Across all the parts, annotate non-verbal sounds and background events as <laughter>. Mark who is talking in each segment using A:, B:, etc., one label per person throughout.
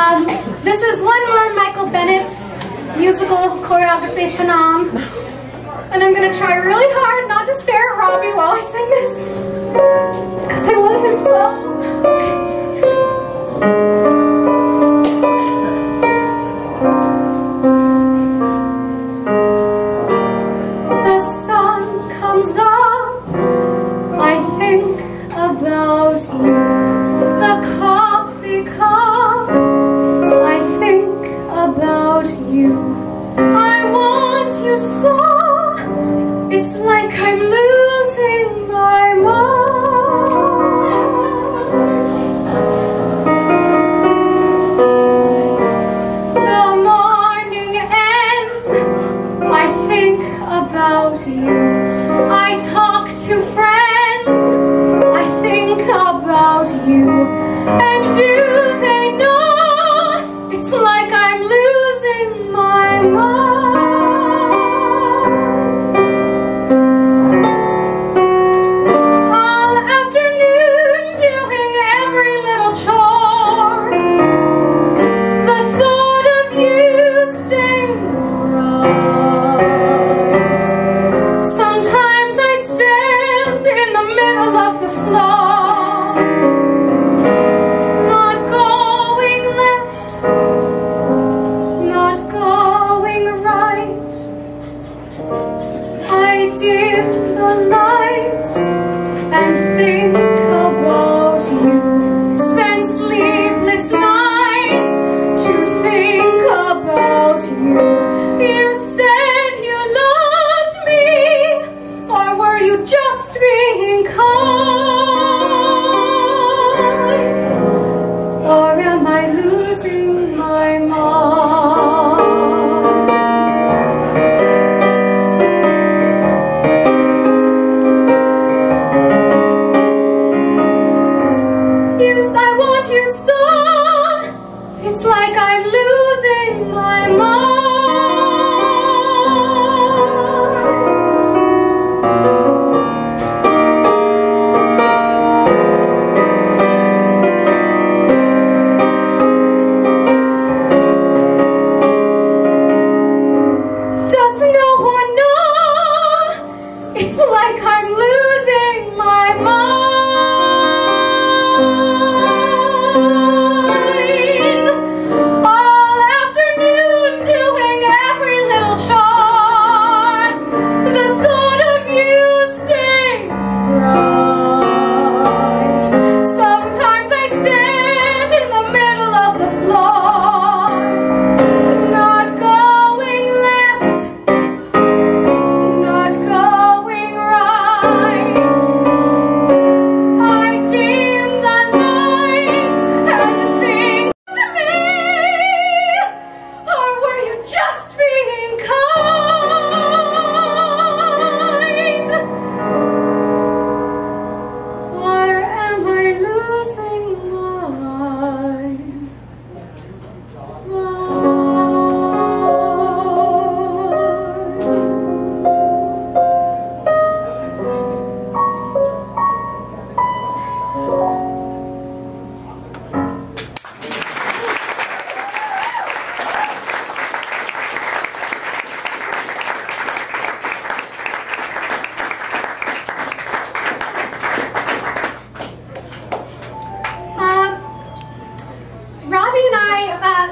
A: Um, this is one more Michael Bennett musical choreography phenom. And I'm gonna try really hard not to stare at Robbie while I sing this. Because I love him so.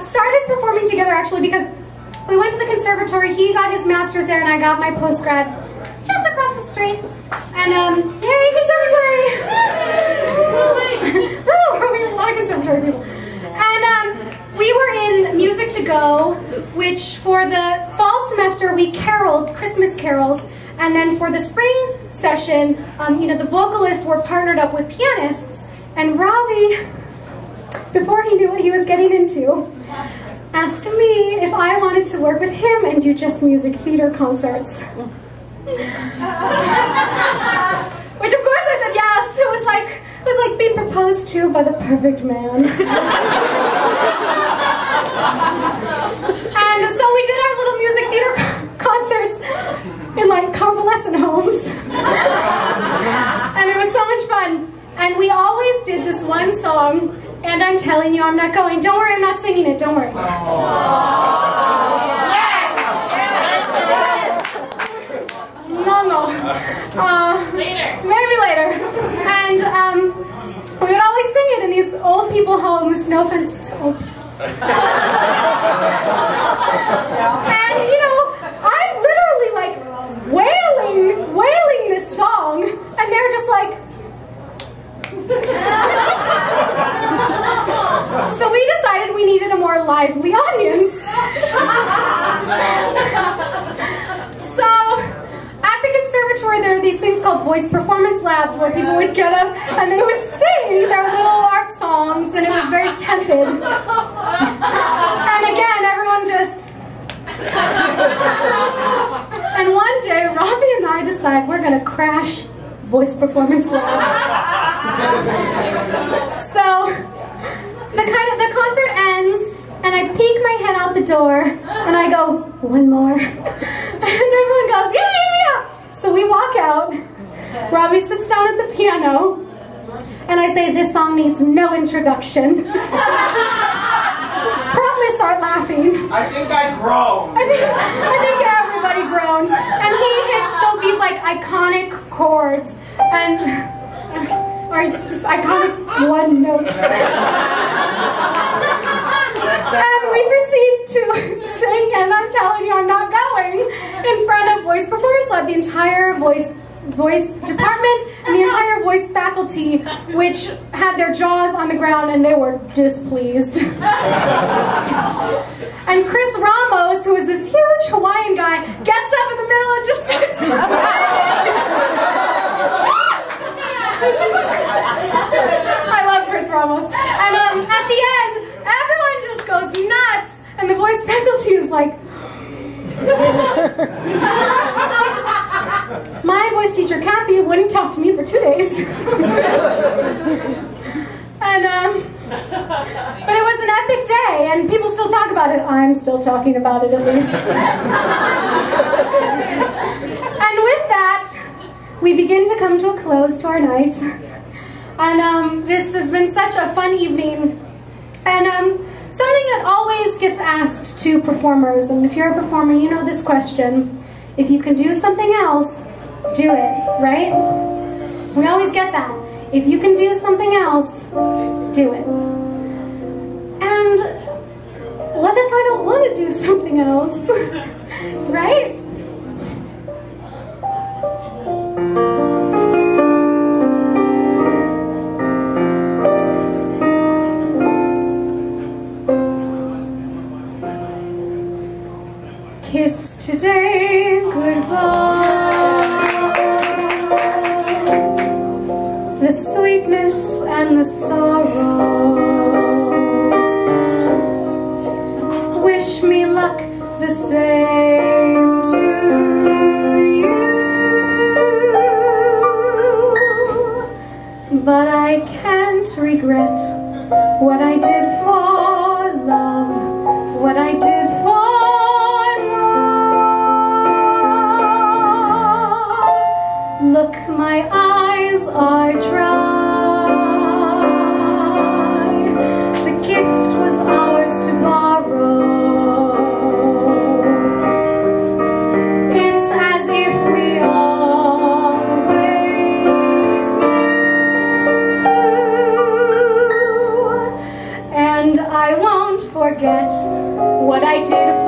A: started performing together actually because we went to the conservatory. He got his master's there and I got my post-grad just across the street. And um, yay, conservatory! <laughs> Woo, <laughs> we a lot of conservatory people. And um, we were in Music to Go, which for the fall semester we caroled Christmas carols, and then for the spring session, um, you know, the vocalists were partnered up with pianists, and Robbie, before he knew what he was getting into, asked me if I wanted to work with him and do just music theater concerts. <laughs> Which of course I said yes. It was like it was like being proposed to by the perfect man. and so we did our little music theater <laughs> concerts in like convalescent homes. <laughs> and it was so much fun. And we always did this one song and I'm telling you, I'm not going. Don't worry, I'm not singing it. Don't worry. Aww. Yes. No, no. <laughs> Uh, later. Maybe later. And um, we would always sing it in these old people homes. No offense to old people. <laughs> and you needed a more lively audience. so at the conservatory, there are these things called voice performance labs where people would get up and they would sing their little art songs, and it was very tepid. And again, everyone just. and one day, Robbie and I decide we're gonna crash voice performance lab. so the kind of the concert ends, and I peek my head out the door, and I go one more, <laughs> and everyone goes yeah yeah yeah. So we walk out. Robbie sits down at the piano, and I say this song needs no introduction. <laughs> Probably start laughing. I think I groaned. I think, I think everybody groaned. And he hits the, these like iconic chords and uh, or it's just iconic one note. <laughs> and we proceed to sing and I'm telling you I'm not going in front of voice performance lab, the entire voice voice department and the entire voice faculty which had their jaws on the ground and they were displeased. <laughs> and Chris Ramos, who is this huge Hawaiian guy, gets up in the middle and just starts. <laughs> I love Chris Ramos. And um, at the end, everyone just goes nuts, and the voice faculty is like. My voice teacher, Kathy, wouldn't talk to me for two days. <laughs> and um, but it was an epic day, and people still talk about it. I'm still talking about it at least. <laughs> and with that, we begin to come to a close to our night. And um, this has been such a fun evening. And um, something that always gets asked to performers, and if you're a performer, you know this question. If you can do something else, do it, right? We always get that. If you can do something else, do it. And what if I don't want to do something else? <laughs> right? The sorrow. Wish me luck the same to you. But I can't regret what I did for love, what I did for love. Look, my eyes are dry. Forget what I did